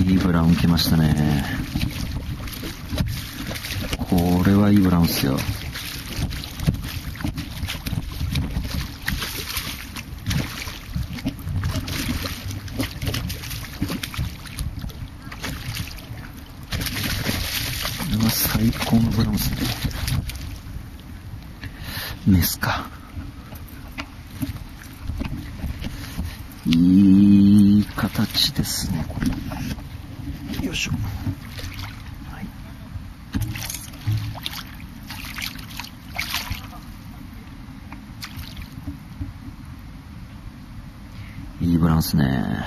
いいブラウン来ましたね。これはいいブラウンっすよ。これは最高のブラウンっすね。メスか。いい形ですね、これ。よいしょ。はい。いいブランスね。